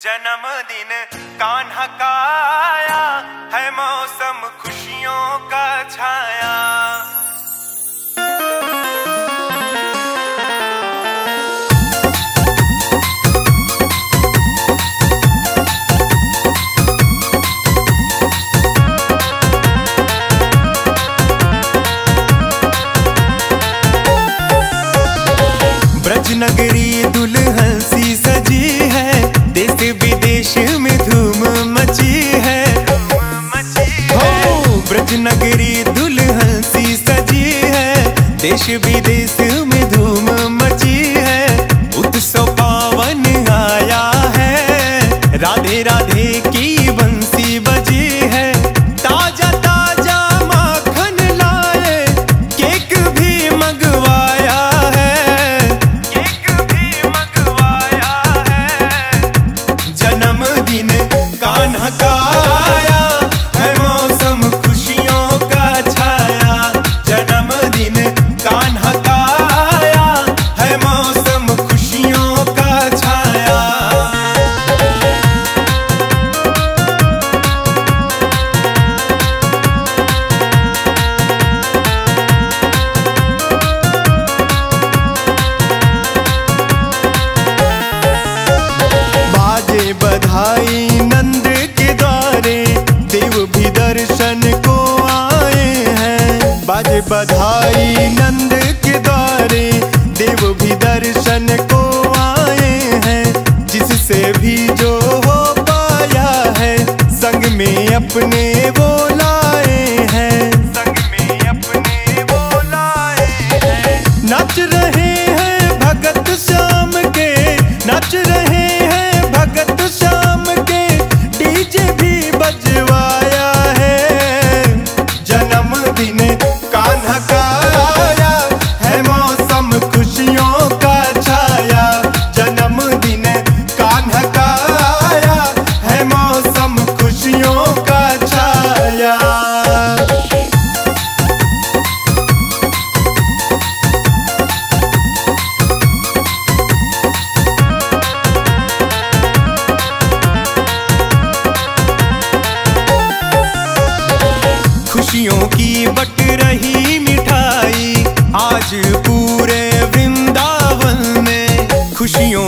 जन्मदिन कान्हा का आया है मौसम खुशियों का छाया। ब्रज नगरी दुल्हन सी सजी मेरी दुल्हन सी सजी है। देश विदेश में धूम मची है। उत्सव पावन आया है। राधे राधे की बंसी बजी है। ताज़ा ताज़ा माखन लाए, केक भी मंगवाया है। केक भी मंगवाया है। जन्मदिन कान्हा का नंद देव भी दर्शन को आए हैं, जिससे भी जो हो पाया है, संग में अपने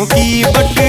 की बट